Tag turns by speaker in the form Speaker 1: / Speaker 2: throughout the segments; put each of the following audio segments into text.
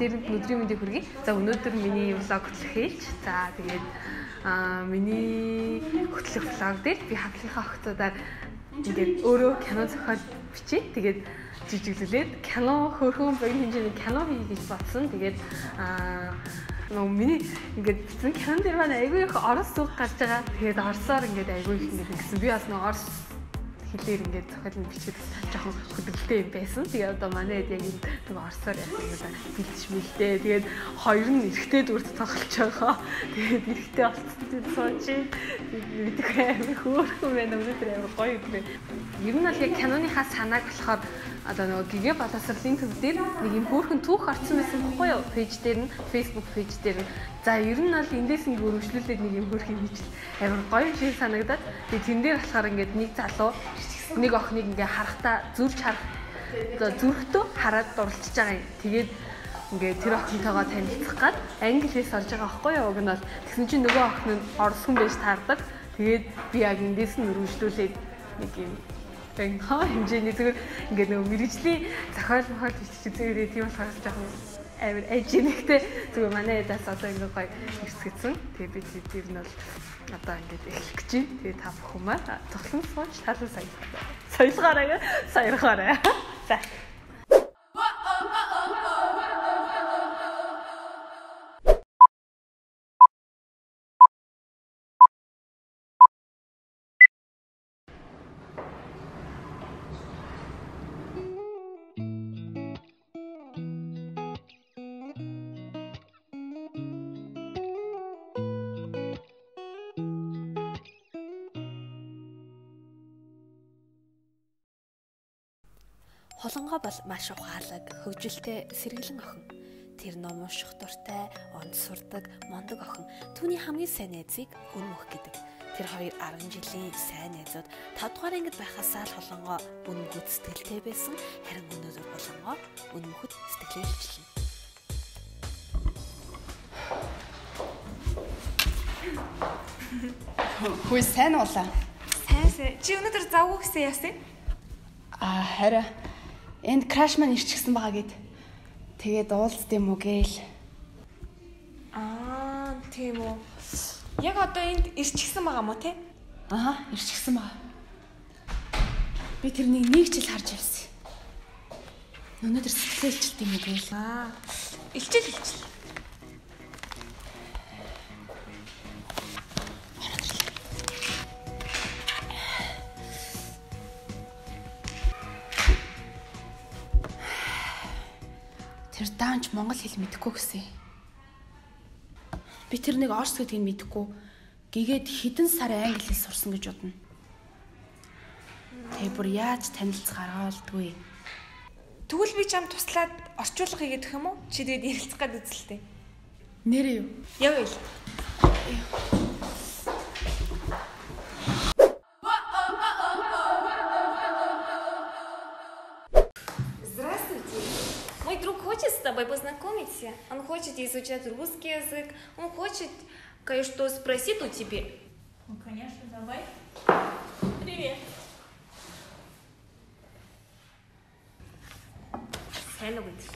Speaker 1: Бүгдээрээ өдрийн мэндийг хүргэе. За өнөөдөр миний влог хөтлөх хэлж. За тэгээд аа миний хөтлөх влог дээр би хатлынхаа охтуудаар ингээд өөрөө кино зохиол бичээ. Тэгээд жижиглүүлээд кино хөрхөн багийн хэмжээний кино хийх гэж бодсон. Тэгээд аа нөө миний ингээд бичсэн кинон дээр маань айгүй их орос үг гарч байгаа. Тэгээд орсоор ингээд айгүй их ингээд гэсэн. Би бас нөө орс хэлээр ингээд зохиол нь бичээд жоохон хөдөлгөлтэй юм байсан. Тэгээ одоо манай хэд яг энэ нэг орсоор яасан юм да бэлтж мэлтэй. Тэгээд хоёр нь эргэтэй дүрд тоглож байгаа. Тэгээд эргэтэй болцсон сууч. Мэдэх амар хөөрхөн байна. Өнөөдөр амар гоё юм бэ. Ер нь бол яг киноныхаа санааг болохоор одоо нөгөө гигэ боловсролын төв дээр нэг юм хөөрхөн түүх орсон байсан бохгүй юу? Пэйж дээр нь, Facebook пэйж дээр нь. За ер нь бол эндээс нэг өргөжлүүлээд нэг юм хөөрхөн хийж амар гоё шиг санагдаад. Тэгээ тэн дээр болохоор ингээд нэг залуу нэг охиныг ингээ харахтаа зүрж харах одоо зүрхтөө хараад дурлцж байгаа юм. Тэгээд ингээ тэр охинтойгоо танилцах гад англиээс орж байгаа байхгүй юу? Уг нь бол тэгсэн чинь нөгөө охин нь орос хүн байж таардаг. Тэгээд би яг эндээс нь өргөжлүүлээд нэг юм энэ хаа хэмжээний зүгээр ингээ нөгөө мэрэгжлийн зохиол мохол бичиж зүгээр тийм болохоор жоохон амар ажинэгтэй зүгээр манай эдээс одоо ингээ гоё ирсгэсэн. Тэгээ би тэр нь бол одоо ингээд эхлэх гэж байна. Тэгээ та бүхэн маань тоглон сууж талан сая. Соёлгоорой, саярхаарай. За.
Speaker 2: Холонгоо бол маш ухаалаг, хөвжөлтэй, сэргэлэн охин. Тэр ном унших дуртай, онд сурдаг, мондөг охин. Түүний хамгийн сайн найзыг өн мөх гэдэг. Тэр хоёр 10 жилийн сайн найзууд 5 дугаар ангид байхасаа л холонгоо өн мөхөд сэтгэлтэй байсан. Харин өнөөдөр холонгоо өн мөхөд сэтгэлээ хвчлэн.
Speaker 3: Хөөе сайн уулаа.
Speaker 4: Сайн сайн. Чи өнөөдөр завгүй гэсэн яасан?
Speaker 3: А хараа энд краш маань ирчихсэн байгаа гэд. Тэгээд уулзд юм уу гээл.
Speaker 4: Аа, тийм үү. Яг одоо энд ирчихсэн байгаа мó те?
Speaker 3: Аха, ирчихсэн байгаа. Би тэрнийг нэг жил харж явсан. Өнөөдөр сэтгэлээ илчилт юм уу гээл.
Speaker 4: Аа, илчил илчил.
Speaker 3: Тэр даанч монгол хэл мэдэхгүй гэсэн. Би тэр нэг орс гэдгийг мэдэхгүй. Гэгээд хідэн сар англи хэл сурсан гэж бодно. Тэгээ бүр яаж танилцах арга болдгүй.
Speaker 4: Тэгвэл би чам туслаад орчуулга хийгээд өгөх юм уу? Чи тэгээд ярилцах гээд үзэлтэй.
Speaker 3: Нэрээ юу?
Speaker 4: Яв ил. Здравствуйте. Мой друг хочет с тобой познакомиться. Он хочет изучать русский язык. Он хочет кое-что спросить у тебя.
Speaker 5: Ну, конечно, давай. Привет.
Speaker 4: Сэндвич.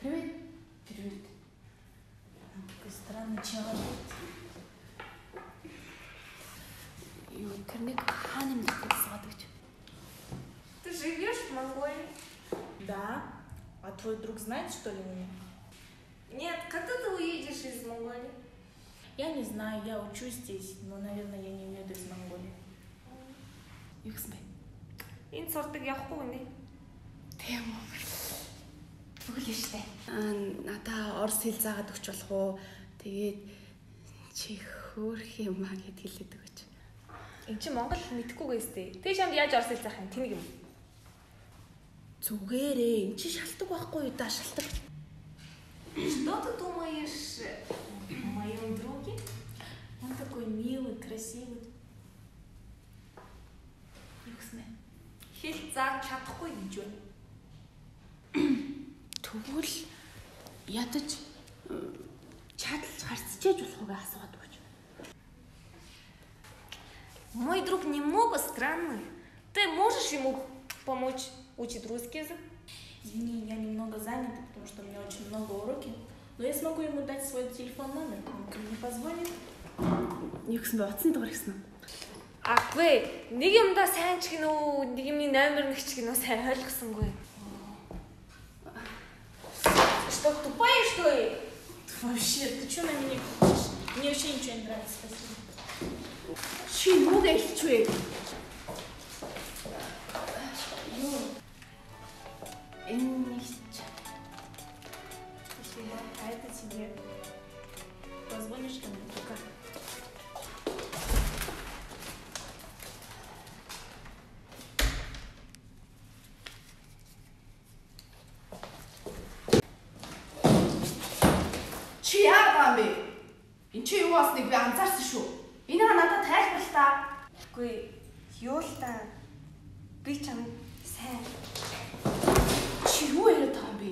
Speaker 3: Привет. Привет.
Speaker 5: Какой странный человек.
Speaker 3: Юу тэр
Speaker 5: твой друг знает, что ли, меня?
Speaker 4: Нет, когда ты уедешь из Монголии?
Speaker 5: Я не знаю, я учусь здесь, но, наверное, я не уеду из Монголии.
Speaker 3: Бэ?
Speaker 4: Энэ сурдаг явахгүй нэ.
Speaker 3: Тийм үү. Түгэлээ штэ. Аа надаа орс хэл заагаад өгч болох уу? Тэгээд чи хөөх юм аа гэд хэлээд өгөөч.
Speaker 4: Энд чи Монгол мэдхгүйгээс тээ. Тэг шамд яаж орс хэл заах юм тэнэг юм.
Speaker 3: Зүгээрээ эн чи шалтгаан байхгүй да шалтгаан.
Speaker 4: Что ты думаешь о моем друге?
Speaker 5: Он такой милый, красивый. Юу гэсэн бэ?
Speaker 4: Хэл зааж чадахгүй гэж байна.
Speaker 3: Тэгвэл ядаж чадалж харцчээж болох уу асууад өгч.
Speaker 4: Мой друг немного странный. Ты можешь ему помочь учить русский язык?
Speaker 5: Извини, я немного занята, потому что у меня очень много уроки. Но я смогу ему дать свой телефон номер. Он ко мне позвонит.
Speaker 3: Юу? Утасны дугаар гэсэн үү?
Speaker 4: Агүй нэг юмдаа сайн ч гинэ үү нэг юмны номер нэг ч гинэ үү сайн ойлгосонгүй. Что тупая что ли?
Speaker 5: Вообще, ты что на меня кричишь? Мне вообще ничего не нравится, спасибо.
Speaker 3: Чи юуг хэлж вэ? Би анзаарсан шүү. Энийг надад тайлбар л та.
Speaker 4: Үгүй юу л та би чам сайн
Speaker 3: Чи юу яриад байгаа юм бэ?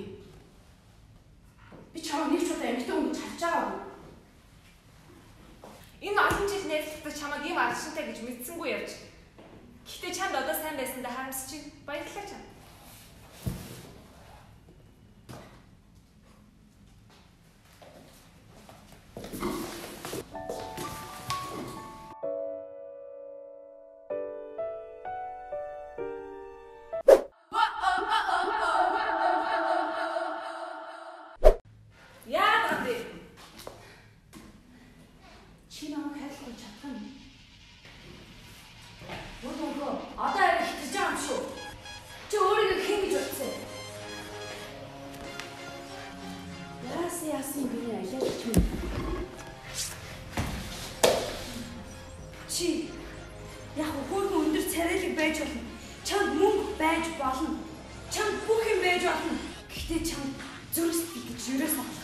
Speaker 3: Би чамаа нэг ч удаа эмэгтэй хүн гэж харж байгаагүй.
Speaker 4: Энэ олон жил найзлалтад чамайг ийм арчинтай гэж мэдсэнгүй явж.
Speaker 6: Байж болно. Чамд бүх юм байж болно. Гэхдээ чамд зүрх сэтгэл гэж юрээс авах.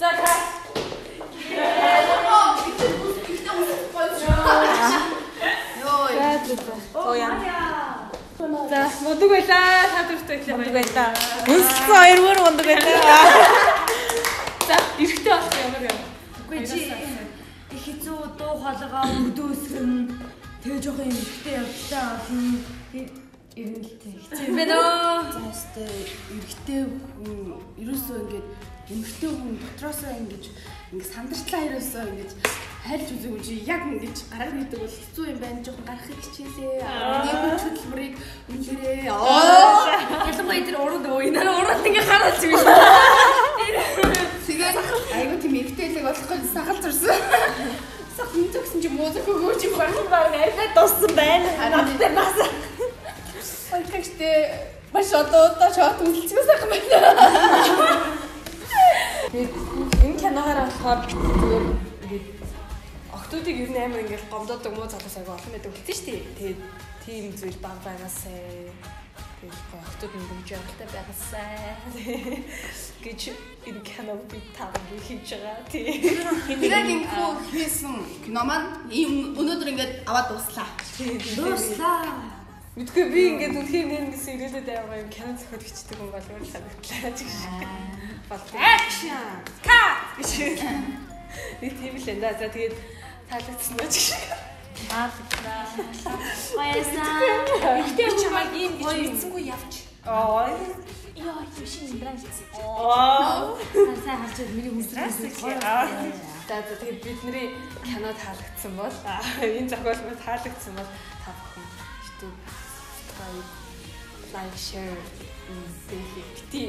Speaker 4: За та
Speaker 3: Йоо.
Speaker 1: За мундаг байлаа. Та дөрөвт байлаа.
Speaker 2: Мундаг байлаа. Үнссэн хоёр бүр мундаг байлаа.
Speaker 1: За эрэхтэй болох ямар юм?
Speaker 6: Үгүй чи дуу хоолойгоо өгдөөсгөн тэгээ жоохон юм ихтэй явдалтай болно.
Speaker 3: Ирэлтэй.
Speaker 6: Хэцүү байна оо.
Speaker 3: Заастай эрэгтэй хүн ерөөсөө ингээд эмэгтэй хүн дотроосоо ингэж ингэ сандарчлаа ерөөсөө ингэж хайлж үзээгүй чи яг ингэж гарах гэдэг бол хэцүү юм байна. Жохон гарахыг хичээлээ. Нэг хөдөлмөрийг үнэлэрээ. Аа.
Speaker 6: Ялангуяа тэр урууд энэ урууд ингээ харуулж байна.
Speaker 3: Тэгээд айгу тийм эрэгтэйлэг болох гэж сахал зурсан. Сахал төгсөн чи музик өгөөч юм байна.
Speaker 6: Баг арай дууссан байна.
Speaker 3: Надтай нас. Ой гэхдээ маш одоо одоо шот үлдчихсэн сайхан байна.
Speaker 1: Энэ киногоор болохоор зүгээр ингээд охтуудыг ер нь амар ингээд гомдоодог муу залуус аяга олон байдаг үлдсэн шүү дээ. Тэгээд тийм зүйл баг байгаасаа тэгээд охтууд нь дэмж явахтай байгаасаа гэж энэ киног би таван хийж байгаа. Тийм.
Speaker 3: Яг ингэхүү хийсэн кино маань ийм өнөөдөр ингээд аваад дуслаа.
Speaker 6: Дууслаа.
Speaker 1: Мэдгүй би ингээд үнхээр нэр гэсэн ирээдүйд байгаа юм кино зохиол бичдэг хүн болов уу санагдлаа гэж. Action! Cut! гэж. Би тийм л энэ. За тэгээд таалагдсан уу гэж.
Speaker 6: Таалагдсан. Баясаа.
Speaker 4: ихтэй чамайг ийм гэж мэдсэнгүй явж.
Speaker 1: Аа.
Speaker 4: Яа, юушин ндрайц.
Speaker 1: Аа.
Speaker 6: Сайн харж байгаа миний хүсрээс.
Speaker 1: За за тэгээд бидний кино таалагдсан бол энэ зохиол маань таалагдсан бол та бүхэн YouTube subscribe like share бити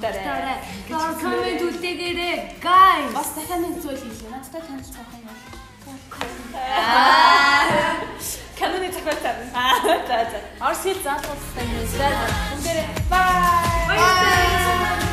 Speaker 6: Тарай. Гол коммент үлдээгээрэй. Guys.
Speaker 3: Бас дахиад нэг зүйл хийлээ. Надтай танилцах байх юм бол.
Speaker 1: Каноны зохиол тань. Аа за за.
Speaker 2: Орс хэл заалгуулсан юм.
Speaker 1: За. Бүгдээрээ bye.
Speaker 3: Bye.